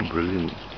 Brilliant.